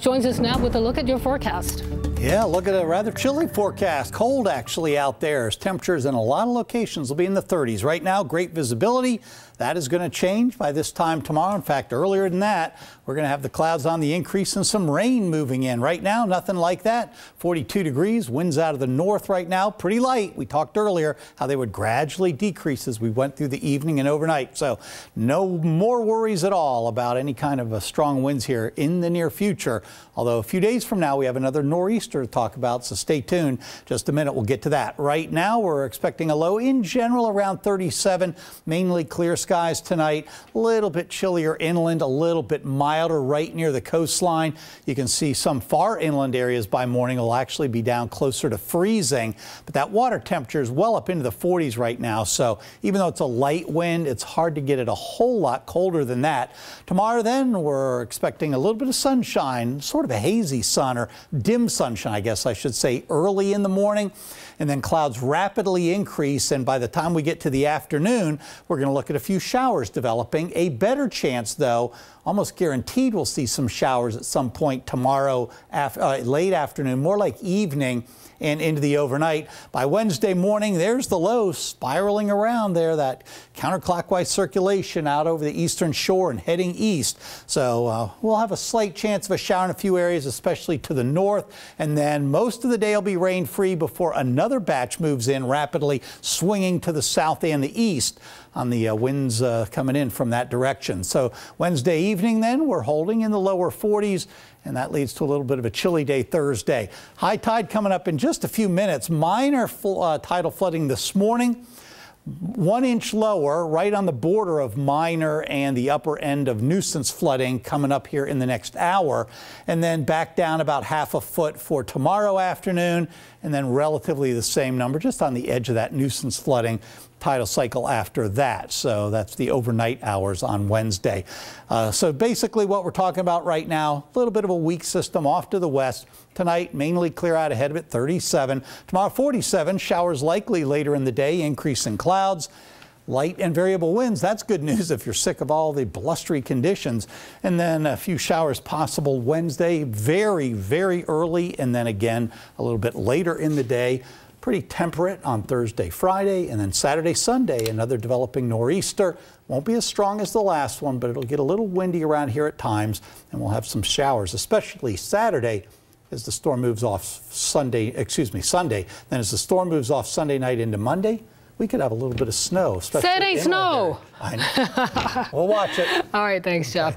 joins us now with a look at your forecast. Yeah, look at a rather chilly forecast. Cold actually out there as temperatures in a lot of locations will be in the 30s. Right now, great visibility. That is going to change by this time tomorrow. In fact, earlier than that, we're going to have the clouds on the increase and some rain moving in. Right now, nothing like that. 42 degrees, winds out of the north right now, pretty light. We talked earlier how they would gradually decrease as we went through the evening and overnight. So no more worries at all about any kind of a strong winds here in the near future. Although a few days from now, we have another nor'easter to talk about, so stay tuned. Just a minute, we'll get to that. Right now, we're expecting a low in general around 37, mainly clear skies tonight. A little bit chillier inland, a little bit milder right near the coastline. You can see some far inland areas by morning will actually be down closer to freezing, but that water temperature is well up into the 40s right now. So even though it's a light wind, it's hard to get it a whole lot colder than that. Tomorrow, then, we're expecting a little bit of sunshine, sort of a hazy sun or dim sunshine, I guess I should say, early in the morning. And then clouds rapidly increase. And by the time we get to the afternoon, we're going to look at a few showers developing. A better chance, though, almost guaranteed we'll see some showers at some point tomorrow, af uh, late afternoon, more like evening and into the overnight. By Wednesday morning, there's the low spiraling around there, that counterclockwise circulation out over the eastern shore and heading east. So uh, we'll have a slight chance of a shower in a few areas, especially to the north. And then most of the day will be rain free before another batch moves in rapidly, swinging to the south and the east on the uh, winds uh, coming in from that direction. So Wednesday evening, then, we're holding in the lower 40s, and that leads to a little bit of a chilly day Thursday. High tide coming up in just a few minutes. Minor uh, tidal flooding this morning one inch lower, right on the border of minor and the upper end of nuisance flooding coming up here in the next hour, and then back down about half a foot for tomorrow afternoon, and then relatively the same number just on the edge of that nuisance flooding tidal cycle after that. So that's the overnight hours on Wednesday. Uh, so basically what we're talking about right now, a little bit of a weak system off to the west. Tonight, mainly clear out ahead of it, 37. Tomorrow, 47. Showers likely later in the day, increase in clouds. Light and variable winds, that's good news if you're sick of all the blustery conditions. And then a few showers possible Wednesday, very, very early, and then again a little bit later in the day pretty temperate on Thursday, Friday, and then Saturday, Sunday, another developing nor'easter. Won't be as strong as the last one, but it'll get a little windy around here at times, and we'll have some showers, especially Saturday as the storm moves off Sunday, excuse me, Sunday. Then as the storm moves off Sunday night into Monday, we could have a little bit of snow. Say it snow. I know. we'll watch it. All right, thanks, Jeff.